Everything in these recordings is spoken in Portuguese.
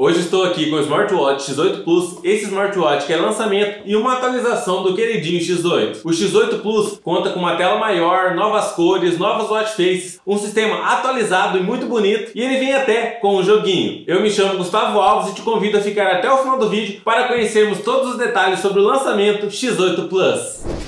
Hoje estou aqui com o Smartwatch X8 Plus, esse smartwatch que é lançamento e uma atualização do queridinho X8. O X8 Plus conta com uma tela maior, novas cores, novas watch faces, um sistema atualizado e muito bonito e ele vem até com um joguinho. Eu me chamo Gustavo Alves e te convido a ficar até o final do vídeo para conhecermos todos os detalhes sobre o lançamento X8 Plus.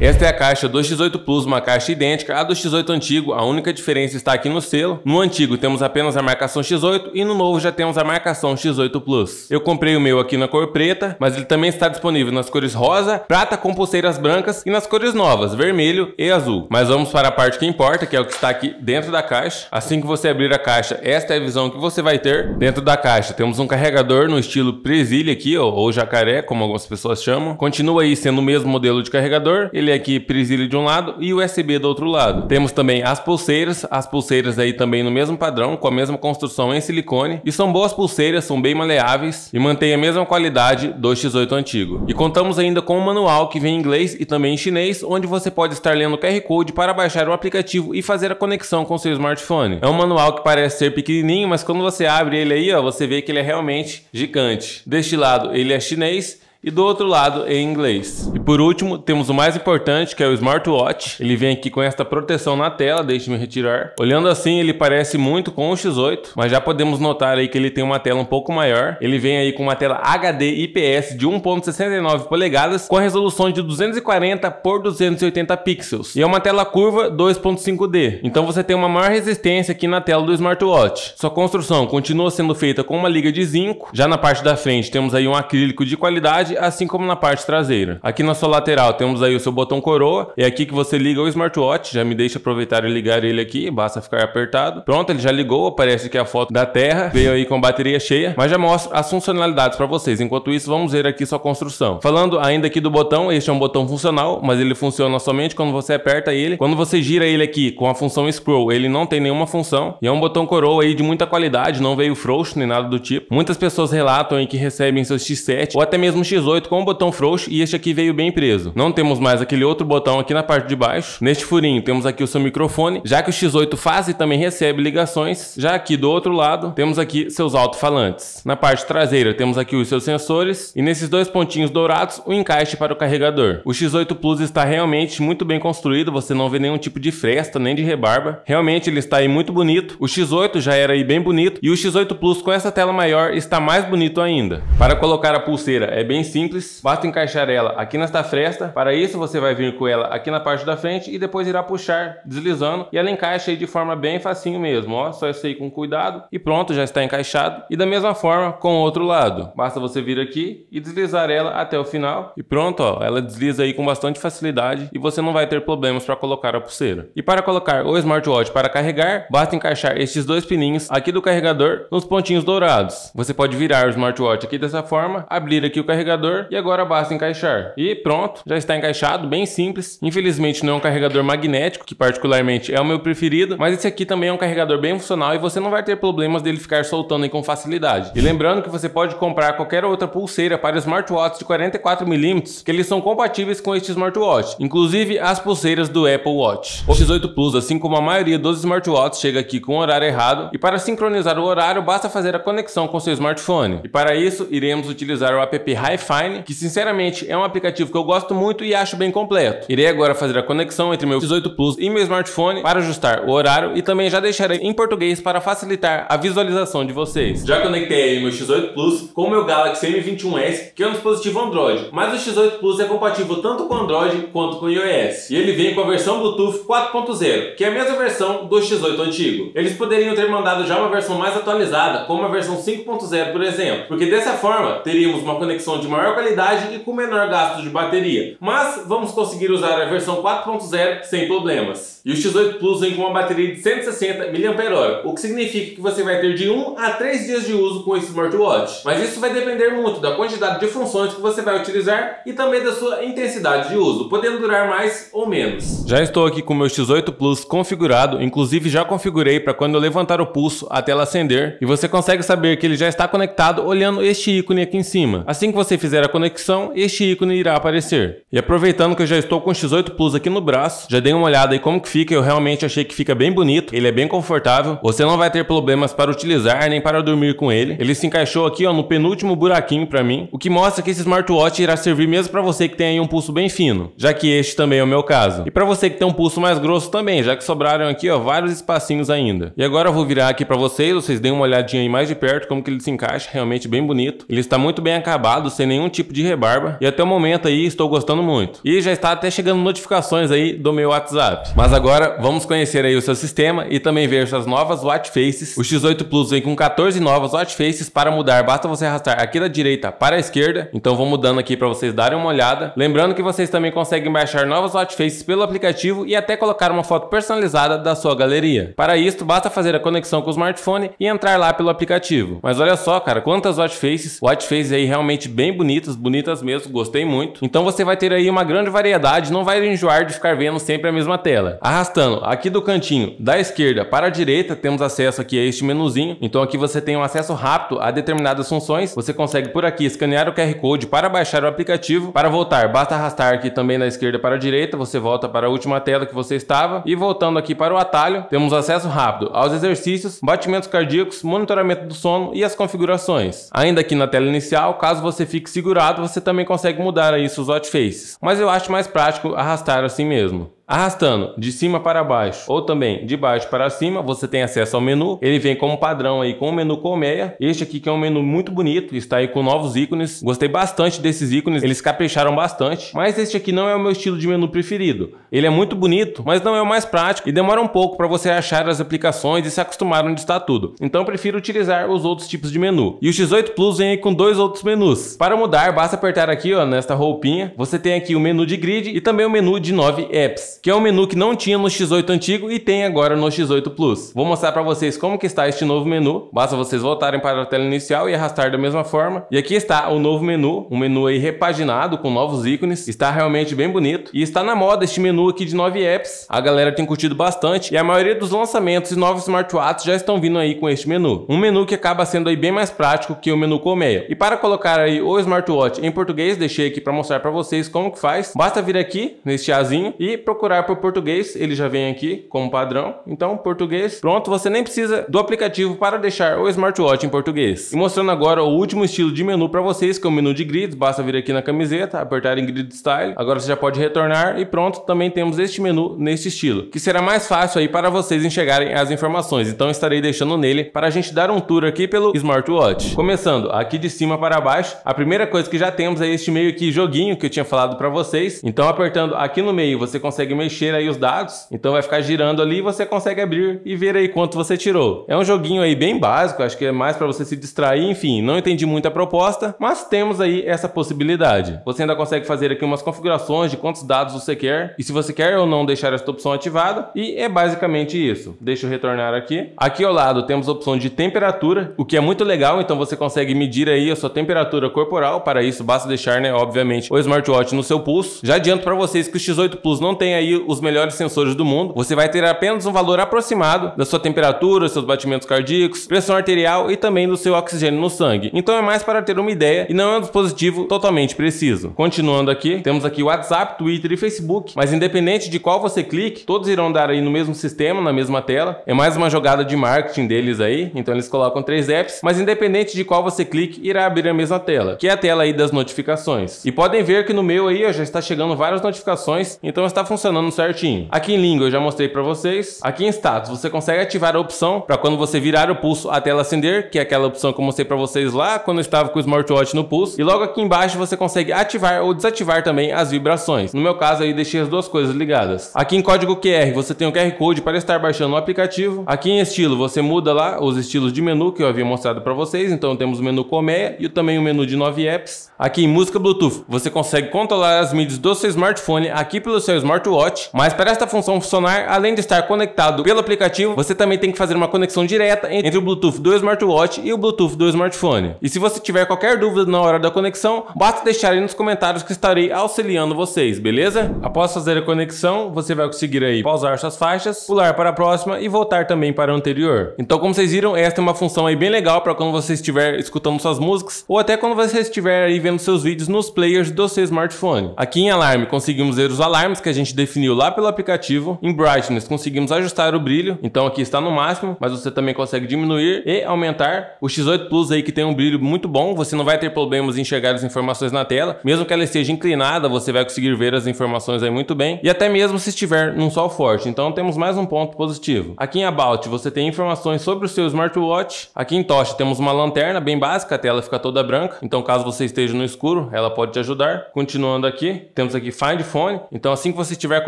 Esta é a caixa do X8 Plus, uma caixa idêntica à do X8 antigo, a única diferença está aqui no selo. No antigo temos apenas a marcação X8 e no novo já temos a marcação X8 Plus. Eu comprei o meu aqui na cor preta, mas ele também está disponível nas cores rosa, prata com pulseiras brancas e nas cores novas, vermelho e azul. Mas vamos para a parte que importa, que é o que está aqui dentro da caixa. Assim que você abrir a caixa, esta é a visão que você vai ter. Dentro da caixa temos um carregador no estilo presilha aqui, ou jacaré, como algumas pessoas chamam. Continua aí sendo o mesmo modelo de carregador. Ele ele aqui presilha de um lado e USB do outro lado. Temos também as pulseiras, as pulseiras aí também no mesmo padrão, com a mesma construção em silicone. E são boas pulseiras, são bem maleáveis e mantêm a mesma qualidade do X8 antigo. E contamos ainda com um manual que vem em inglês e também em chinês, onde você pode estar lendo o QR Code para baixar o aplicativo e fazer a conexão com seu smartphone. É um manual que parece ser pequenininho, mas quando você abre ele aí, ó, você vê que ele é realmente gigante. Deste lado ele é chinês e do outro lado em inglês. E por último, temos o mais importante, que é o smartwatch. Ele vem aqui com esta proteção na tela, deixe-me retirar. Olhando assim, ele parece muito com o X8, mas já podemos notar aí que ele tem uma tela um pouco maior. Ele vem aí com uma tela HD IPS de 1.69 polegadas com a resolução de 240 por 280 pixels. E é uma tela curva 2.5D. Então você tem uma maior resistência aqui na tela do smartwatch. Sua construção continua sendo feita com uma liga de zinco. Já na parte da frente temos aí um acrílico de qualidade assim como na parte traseira. Aqui na sua lateral temos aí o seu botão coroa, é aqui que você liga o smartwatch, já me deixa aproveitar e ligar ele aqui, basta ficar apertado. Pronto, ele já ligou, aparece aqui a foto da Terra, veio aí com bateria cheia, mas já mostra as funcionalidades para vocês. Enquanto isso, vamos ver aqui sua construção. Falando ainda aqui do botão, este é um botão funcional, mas ele funciona somente quando você aperta ele. Quando você gira ele aqui com a função scroll, ele não tem nenhuma função, e é um botão coroa aí de muita qualidade, não veio frouxo nem nada do tipo. Muitas pessoas relatam aí que recebem seus X7 ou até mesmo X X8 com o botão frouxo e este aqui veio bem preso. Não temos mais aquele outro botão aqui na parte de baixo. Neste furinho temos aqui o seu microfone, já que o X8 faz e também recebe ligações. Já aqui do outro lado temos aqui seus alto-falantes. Na parte traseira temos aqui os seus sensores e nesses dois pontinhos dourados o encaixe para o carregador. O X8 Plus está realmente muito bem construído, você não vê nenhum tipo de fresta nem de rebarba. Realmente ele está aí muito bonito. O X8 já era aí bem bonito e o X8 Plus com essa tela maior está mais bonito ainda. Para colocar a pulseira é bem simples, basta encaixar ela aqui nesta fresta. Para isso você vai vir com ela aqui na parte da frente e depois irá puxar deslizando e ela encaixa aí de forma bem facinho mesmo, ó, só isso aí com cuidado e pronto, já está encaixado. E da mesma forma com o outro lado, basta você vir aqui e deslizar ela até o final e pronto, ó, ela desliza aí com bastante facilidade e você não vai ter problemas para colocar a pulseira. E para colocar o smartwatch para carregar, basta encaixar estes dois pininhos aqui do carregador nos pontinhos dourados. Você pode virar o smartwatch aqui dessa forma, abrir aqui o carregador carregador e agora basta encaixar. E pronto, já está encaixado, bem simples. Infelizmente não é um carregador magnético, que particularmente é o meu preferido, mas esse aqui também é um carregador bem funcional e você não vai ter problemas dele ficar soltando aí com facilidade. E lembrando que você pode comprar qualquer outra pulseira para smartwatches de 44mm, que eles são compatíveis com este smartwatch, inclusive as pulseiras do Apple Watch. O X8 Plus, assim como a maioria dos smartwatches, chega aqui com o horário errado e para sincronizar o horário basta fazer a conexão com seu smartphone. E para isso iremos utilizar o app Hi-Fi Fine, que sinceramente é um aplicativo que eu gosto muito e acho bem completo. Irei agora fazer a conexão entre meu 18 Plus e meu smartphone para ajustar o horário e também já deixarei em português para facilitar a visualização de vocês. Já conectei meu X8 Plus com o meu Galaxy M21s, que é um dispositivo Android, mas o X8 Plus é compatível tanto com Android quanto com iOS. E ele vem com a versão Bluetooth 4.0, que é a mesma versão do X8 antigo. Eles poderiam ter mandado já uma versão mais atualizada, como a versão 5.0, por exemplo, porque dessa forma teríamos uma conexão de uma maior qualidade e com menor gasto de bateria. Mas vamos conseguir usar a versão 4.0 sem problemas. E o X8 Plus vem com uma bateria de 160 mAh, o que significa que você vai ter de 1 a 3 dias de uso com esse smartwatch. Mas isso vai depender muito da quantidade de funções que você vai utilizar e também da sua intensidade de uso, podendo durar mais ou menos. Já estou aqui com o meu X8 Plus configurado, inclusive já configurei para quando eu levantar o pulso a tela acender e você consegue saber que ele já está conectado olhando este ícone aqui em cima. Assim que você fizer fizer a conexão, este ícone irá aparecer. E aproveitando que eu já estou com o X8 Plus aqui no braço, já dei uma olhada aí como que fica, eu realmente achei que fica bem bonito, ele é bem confortável, você não vai ter problemas para utilizar nem para dormir com ele. Ele se encaixou aqui ó, no penúltimo buraquinho para mim, o que mostra que esse smartwatch irá servir mesmo para você que tem um pulso bem fino, já que este também é o meu caso. E para você que tem um pulso mais grosso também, já que sobraram aqui ó, vários espacinhos ainda. E agora eu vou virar aqui para vocês, vocês deem uma olhadinha aí mais de perto como que ele se encaixa, realmente bem bonito. Ele está muito bem acabado, sem nenhum tipo de rebarba, e até o momento aí estou gostando muito. E já está até chegando notificações aí do meu WhatsApp. Mas agora vamos conhecer aí o seu sistema e também ver suas novas watch faces. O X8 Plus vem com 14 novas watch faces para mudar, basta você arrastar aqui da direita para a esquerda. Então vou mudando aqui para vocês darem uma olhada. Lembrando que vocês também conseguem baixar novas watch faces pelo aplicativo e até colocar uma foto personalizada da sua galeria. Para isso, basta fazer a conexão com o smartphone e entrar lá pelo aplicativo. Mas olha só, cara, quantas watch faces, watch faces aí realmente bem bonitas, bonitas mesmo, gostei muito. Então você vai ter aí uma grande variedade, não vai enjoar de ficar vendo sempre a mesma tela. Arrastando aqui do cantinho da esquerda para a direita, temos acesso aqui a este menuzinho. Então aqui você tem um acesso rápido a determinadas funções. Você consegue por aqui escanear o QR Code para baixar o aplicativo. Para voltar, basta arrastar aqui também da esquerda para a direita, você volta para a última tela que você estava e voltando aqui para o atalho, temos acesso rápido aos exercícios, batimentos cardíacos, monitoramento do sono e as configurações. Ainda aqui na tela inicial, caso você fique segurado, você também consegue mudar aí seus watch faces. Mas eu acho mais prático arrastar assim mesmo. Arrastando de cima para baixo ou também de baixo para cima, você tem acesso ao menu. Ele vem como padrão aí com o menu colmeia. Este aqui que é um menu muito bonito, está aí com novos ícones. Gostei bastante desses ícones, eles capricharam bastante. Mas este aqui não é o meu estilo de menu preferido. Ele é muito bonito, mas não é o mais prático e demora um pouco para você achar as aplicações e se acostumar onde está tudo. Então prefiro utilizar os outros tipos de menu. E o X8 Plus vem aí com dois outros menus. Para mudar, basta apertar aqui ó, nesta roupinha. Você tem aqui o menu de grid e também o menu de 9 apps que é um menu que não tinha no X8 antigo e tem agora no X8 Plus. Vou mostrar para vocês como que está este novo menu. Basta vocês voltarem para a tela inicial e arrastar da mesma forma. E aqui está o novo menu, um menu aí repaginado com novos ícones. Está realmente bem bonito e está na moda este menu aqui de 9 apps. A galera tem curtido bastante e a maioria dos lançamentos e novos smartwatches já estão vindo aí com este menu. Um menu que acaba sendo aí bem mais prático que o menu colmeia. E para colocar aí o smartwatch em português, deixei aqui para mostrar para vocês como que faz. Basta vir aqui neste azinho e procurar procurar por português, ele já vem aqui como padrão. Então, português, pronto, você nem precisa do aplicativo para deixar o smartwatch em português. E mostrando agora o último estilo de menu para vocês, que é o menu de grids, basta vir aqui na camiseta, apertar em grid style. Agora você já pode retornar e pronto, também temos este menu neste estilo, que será mais fácil aí para vocês enxergarem as informações. Então, estarei deixando nele para a gente dar um tour aqui pelo smartwatch. Começando aqui de cima para baixo, a primeira coisa que já temos é este meio que joguinho que eu tinha falado para vocês. Então, apertando aqui no meio, você consegue mexer aí os dados, então vai ficar girando ali e você consegue abrir e ver aí quanto você tirou. É um joguinho aí bem básico, acho que é mais para você se distrair, enfim, não entendi muito a proposta, mas temos aí essa possibilidade. Você ainda consegue fazer aqui umas configurações de quantos dados você quer e se você quer ou não deixar esta opção ativada e é basicamente isso. Deixa eu retornar aqui. Aqui ao lado temos a opção de temperatura, o que é muito legal, então você consegue medir aí a sua temperatura corporal. Para isso basta deixar, né, obviamente, o smartwatch no seu pulso. Já adianto para vocês que o X8 Plus não tem aí os melhores sensores do mundo, você vai ter apenas um valor aproximado da sua temperatura, seus batimentos cardíacos, pressão arterial e também do seu oxigênio no sangue. Então é mais para ter uma ideia e não é um dispositivo totalmente preciso. Continuando aqui, temos aqui WhatsApp, Twitter e Facebook, mas independente de qual você clique, todos irão dar aí no mesmo sistema, na mesma tela. É mais uma jogada de marketing deles aí, então eles colocam três apps, mas independente de qual você clique, irá abrir a mesma tela, que é a tela aí das notificações. E podem ver que no meu aí já está chegando várias notificações, então está funcionando certinho. Aqui em língua eu já mostrei para vocês. Aqui em status você consegue ativar a opção para quando você virar o pulso a tela acender, que é aquela opção que eu mostrei para vocês lá quando eu estava com o smartwatch no pulso. E logo aqui embaixo você consegue ativar ou desativar também as vibrações. No meu caso aí deixei as duas coisas ligadas. Aqui em código QR você tem o QR Code para estar baixando o aplicativo. Aqui em estilo você muda lá os estilos de menu que eu havia mostrado para vocês. Então temos o menu colmeia e também o menu de 9 apps. Aqui em música Bluetooth você consegue controlar as mídias do seu smartphone aqui pelo seu smartwatch mas para esta função funcionar, além de estar conectado pelo aplicativo, você também tem que fazer uma conexão direta entre o Bluetooth do smartwatch e o Bluetooth do smartphone. E se você tiver qualquer dúvida na hora da conexão, basta deixar aí nos comentários que estarei auxiliando vocês, beleza? Após fazer a conexão, você vai conseguir aí pausar suas faixas, pular para a próxima e voltar também para o anterior. Então, como vocês viram, esta é uma função aí bem legal para quando você estiver escutando suas músicas ou até quando você estiver aí vendo seus vídeos nos players do seu smartphone. Aqui em alarme conseguimos ver os alarmes que a gente definiu lá pelo aplicativo. Em brightness conseguimos ajustar o brilho, então aqui está no máximo, mas você também consegue diminuir e aumentar. O X8 Plus aí que tem um brilho muito bom, você não vai ter problemas em enxergar as informações na tela, mesmo que ela esteja inclinada, você vai conseguir ver as informações aí muito bem, e até mesmo se estiver num sol forte. Então temos mais um ponto positivo. Aqui em About você tem informações sobre o seu smartwatch. Aqui em Tocha temos uma lanterna bem básica, a tela fica toda branca, então caso você esteja no escuro, ela pode te ajudar. Continuando aqui, temos aqui Find Phone, então assim que você estiver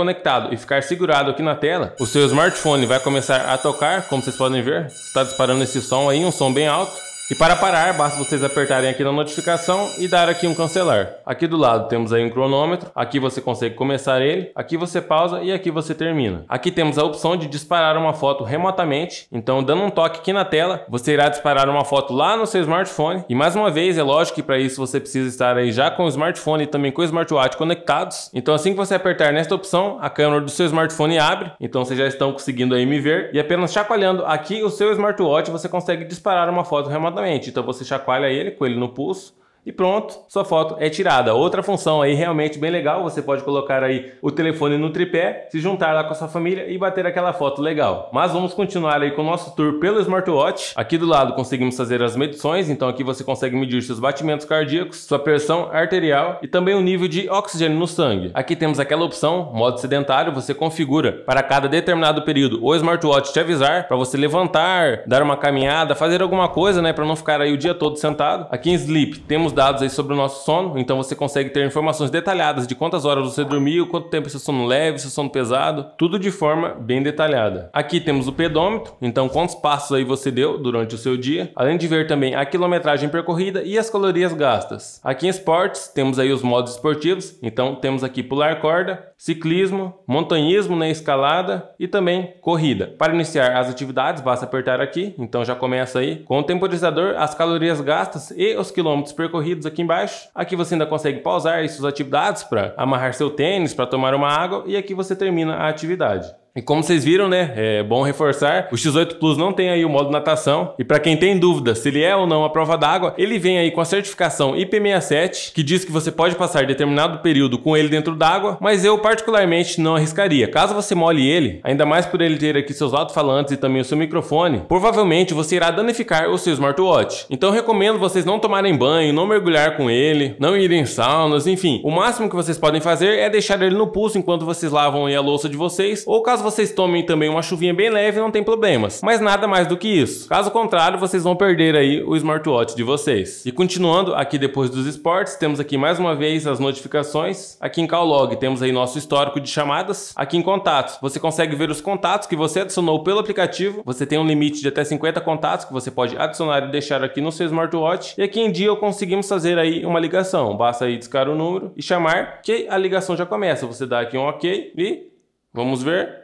conectado e ficar segurado aqui na tela, o seu smartphone vai começar a tocar, como vocês podem ver, está disparando esse som aí, um som bem alto. E para parar, basta vocês apertarem aqui na notificação e dar aqui um cancelar. Aqui do lado temos aí um cronômetro, aqui você consegue começar ele, aqui você pausa e aqui você termina. Aqui temos a opção de disparar uma foto remotamente, então dando um toque aqui na tela, você irá disparar uma foto lá no seu smartphone. E mais uma vez, é lógico que para isso você precisa estar aí já com o smartphone e também com o smartwatch conectados. Então assim que você apertar nesta opção, a câmera do seu smartphone abre, então vocês já estão conseguindo aí me ver. E apenas chacoalhando aqui o seu smartwatch, você consegue disparar uma foto remotamente então você chacoalha ele com ele no pulso e pronto, sua foto é tirada. Outra função aí realmente bem legal, você pode colocar aí o telefone no tripé, se juntar lá com a sua família e bater aquela foto legal. Mas vamos continuar aí com o nosso tour pelo smartwatch. Aqui do lado conseguimos fazer as medições, então aqui você consegue medir seus batimentos cardíacos, sua pressão arterial e também o nível de oxigênio no sangue. Aqui temos aquela opção, modo sedentário, você configura para cada determinado período o smartwatch te avisar para você levantar, dar uma caminhada, fazer alguma coisa, né, para não ficar aí o dia todo sentado. Aqui em Sleep temos temos dados aí sobre o nosso sono, então você consegue ter informações detalhadas de quantas horas você dormiu, quanto tempo seu sono leve, seu sono pesado, tudo de forma bem detalhada. Aqui temos o pedômetro, então quantos passos aí você deu durante o seu dia, além de ver também a quilometragem percorrida e as calorias gastas. Aqui em esportes temos aí os modos esportivos, então temos aqui pular corda, ciclismo, montanhismo na escalada e também corrida. Para iniciar as atividades basta apertar aqui, então já começa aí com o temporizador, as calorias gastas e os quilômetros percorridos corridos aqui embaixo. Aqui você ainda consegue pausar suas atividades para amarrar seu tênis, para tomar uma água e aqui você termina a atividade. E como vocês viram, né, é bom reforçar, o X8 Plus não tem aí o modo natação. E para quem tem dúvida se ele é ou não a prova d'água, ele vem aí com a certificação IP67, que diz que você pode passar determinado período com ele dentro d'água, mas eu particularmente não arriscaria. Caso você molhe ele, ainda mais por ele ter aqui seus alto-falantes e também o seu microfone, provavelmente você irá danificar o seu smartwatch. Então recomendo vocês não tomarem banho, não mergulhar com ele, não irem em saunas, enfim. O máximo que vocês podem fazer é deixar ele no pulso enquanto vocês lavam a louça de vocês, ou caso Caso vocês tomem também uma chuvinha bem leve, não tem problemas. Mas nada mais do que isso. Caso contrário, vocês vão perder aí o smartwatch de vocês. E continuando aqui depois dos esportes, temos aqui mais uma vez as notificações. Aqui em Call Log temos aí nosso histórico de chamadas. Aqui em contatos, você consegue ver os contatos que você adicionou pelo aplicativo. Você tem um limite de até 50 contatos que você pode adicionar e deixar aqui no seu smartwatch. E aqui em dia conseguimos fazer aí uma ligação. Basta aí discar o número e chamar que a ligação já começa. Você dá aqui um OK e vamos ver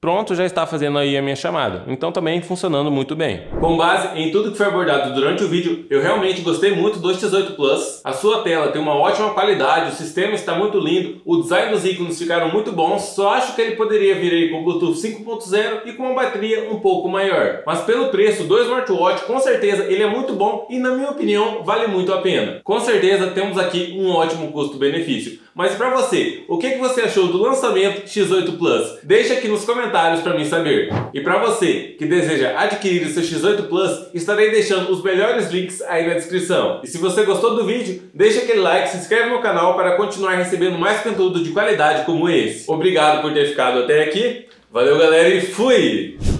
pronto, já está fazendo aí a minha chamada. Então também funcionando muito bem. Com base em tudo que foi abordado durante o vídeo, eu realmente gostei muito do X8 Plus. A sua tela tem uma ótima qualidade, o sistema está muito lindo, o design dos ícones ficaram muito bons, só acho que ele poderia vir aí com Bluetooth 5.0 e com uma bateria um pouco maior. Mas pelo preço do smartwatch, com certeza ele é muito bom e na minha opinião vale muito a pena. Com certeza temos aqui um ótimo custo-benefício. Mas para você, o que, que você achou do lançamento X8 Plus? Deixa aqui nos comentários para mim saber. E para você que deseja adquirir o seu X8 Plus, estarei deixando os melhores links aí na descrição. E se você gostou do vídeo, deixa aquele like, se inscreve no canal para continuar recebendo mais conteúdo de qualidade como esse. Obrigado por ter ficado até aqui. Valeu galera e fui!